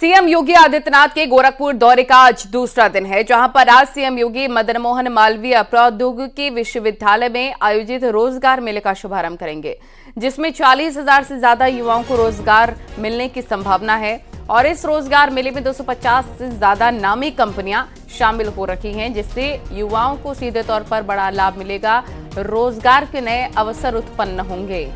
CM Yogi Adityanath के गोरखपुर दौरे का आज दूसरा दिन है, जहाँ पर आज सीएम योगी मदन मोहन मालवीय प्रौद्योगिकी विश्वविद्यालय में आयोजित रोज़गार मेले का शुभारंभ करेंगे, जिसमें चालीस हज़ार से ज़्यादा युवाओं को रोज़गार मिलने की संभावना है और इस रोज़गार मेले में 250 से ज़्यादा नामी कंपनियाँ शामिल हो रखी हैं, जिससे युवाओं को सीधे तौर पर बड़ा लाभ मिलेगा। रोज़गार के नए अवसर उत्पन्न होंगे।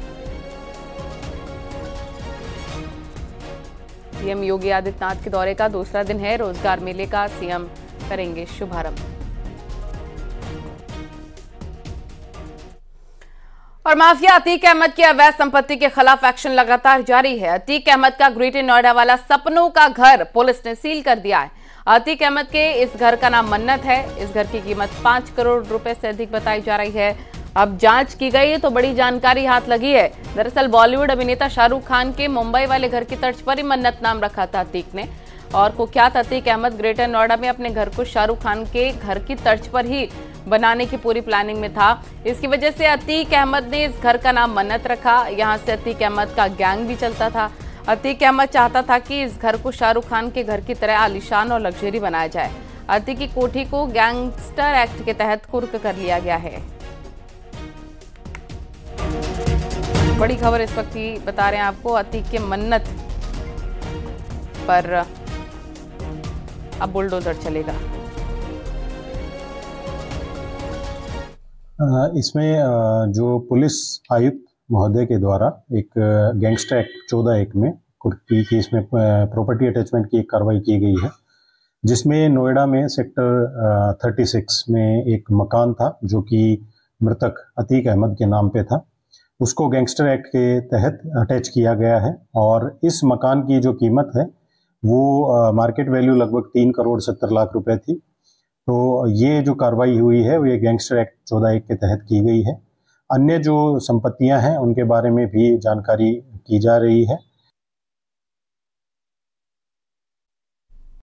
सीएम योगी आदित्यनाथ के दौरे का दूसरा दिन है। रोज़गार मेले का सीएम करेंगे शुभारंभ। और माफिया अतीक अहमद की अवैध संपत्ति के खिलाफ एक्शन लगातार जारी है। अतीक अहमद का ग्रेटर नोएडा वाला सपनों का घर पुलिस ने सील कर दिया है। अतीक अहमद के इस घर का नाम मन्नत है। इस घर की कीमत पाँच करोड़ रुपए से अधिक बताई जा रही है। अब जाँच की गई है तो बड़ी जानकारी हाथ लगी है। दरअसल बॉलीवुड अभिनेता शाहरुख खान के मुंबई वाले घर की तर्ज पर ही मन्नत नाम रखा था अतीक ने। और कुख्यात अतीक? अहमद ग्रेटर नोएडा में अपने घर को शाहरुख खान के घर की तर्ज पर ही बनाने की पूरी प्लानिंग में था। इसकी वजह से अतीक अहमद ने इस घर का नाम मन्नत रखा। यहाँ से अतीक अहमद का गैंग भी चलता था। अतीक अहमद चाहता था कि इस घर को शाहरुख खान के घर की तरह आलिशान और लग्जरी बनाया जाए। अतीक की कोठी को गैंगस्टर एक्ट के तहत कुर्क कर लिया गया है। बड़ी खबर इस वक्त की बता रहे हैं आपको, अतीक के मन्नत पर अब बुलडोजर चलेगा। इसमें जो पुलिस आयुक्त महोदय के द्वारा एक गैंगस्टर एक्ट चौदह एक में की केस में प्रॉपर्टी अटैचमेंट की एक कार्रवाई की गई है, जिसमें नोएडा में सेक्टर थर्टी सिक्स में एक मकान था, जो कि मृतक अतीक अहमद के नाम पे था। उसको गैंगस्टर एक्ट के तहत अटैच किया गया है और इस मकान की जो कीमत है, वो मार्केट वैल्यू लगभग तीन करोड़ सत्तर लाख रुपए थी। तो ये जो कार्रवाई हुई है, वो ये गैंगस्टर एक्ट चौदह एक के तहत की गई है। अन्य जो संपत्तियाँ हैं, उनके बारे में भी जानकारी की जा रही है।